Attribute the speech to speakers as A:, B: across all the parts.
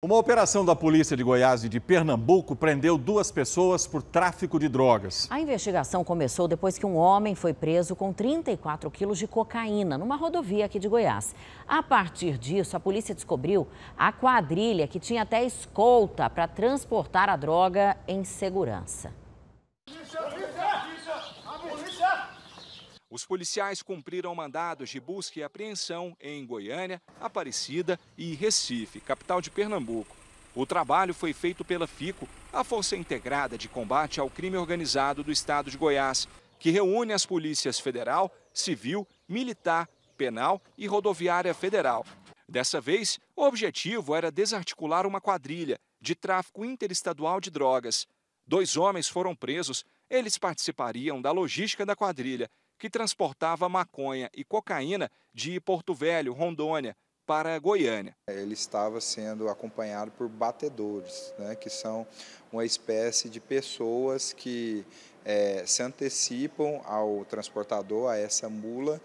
A: Uma operação da Polícia de Goiás e de Pernambuco prendeu duas pessoas por tráfico de drogas.
B: A investigação começou depois que um homem foi preso com 34 quilos de cocaína numa rodovia aqui de Goiás. A partir disso, a polícia descobriu a quadrilha que tinha até escolta para transportar a droga em segurança.
C: Os policiais cumpriram mandados de busca e apreensão em Goiânia, Aparecida e Recife, capital de Pernambuco. O trabalho foi feito pela FICO, a Força Integrada de Combate ao Crime Organizado do Estado de Goiás, que reúne as polícias federal, civil, militar, penal e rodoviária federal. Dessa vez, o objetivo era desarticular uma quadrilha de tráfico interestadual de drogas. Dois homens foram presos, eles participariam da logística da quadrilha que transportava maconha e cocaína de Porto Velho, Rondônia, para Goiânia.
D: Ele estava sendo acompanhado por batedores, né, que são uma espécie de pessoas que é, se antecipam ao transportador, a essa mula,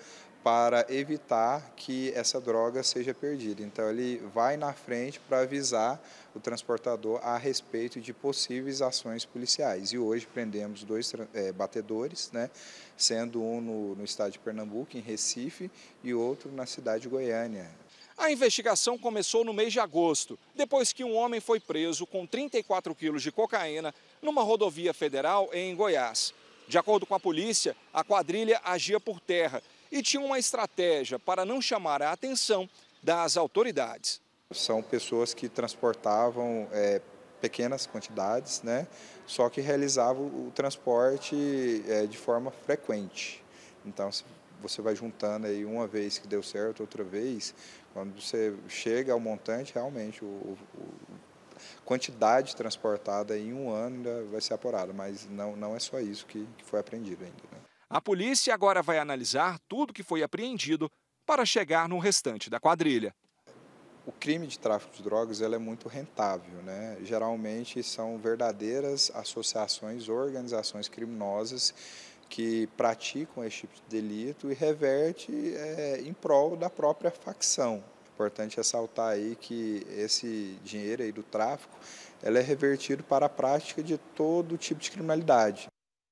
D: para evitar que essa droga seja perdida. Então ele vai na frente para avisar o transportador a respeito de possíveis ações policiais. E hoje prendemos dois é, batedores, né, sendo um no, no estado de Pernambuco, em Recife, e outro na cidade de Goiânia.
C: A investigação começou no mês de agosto, depois que um homem foi preso com 34 quilos de cocaína numa rodovia federal em Goiás. De acordo com a polícia, a quadrilha agia por terra e tinha uma estratégia para não chamar a atenção das autoridades.
D: São pessoas que transportavam é, pequenas quantidades, né? só que realizavam o transporte é, de forma frequente. Então, você vai juntando aí uma vez que deu certo, outra vez, quando você chega ao montante, realmente o, o quantidade transportada em um ano ainda vai ser apurada, mas não, não é só isso que, que foi apreendido ainda.
C: A polícia agora vai analisar tudo que foi apreendido para chegar no restante da quadrilha.
D: O crime de tráfico de drogas é muito rentável, né? Geralmente são verdadeiras associações, organizações criminosas que praticam esse tipo de delito e reverte é, em prol da própria facção. Importante ressaltar aí que esse dinheiro aí do tráfico, ela é revertido para a prática de todo tipo de criminalidade.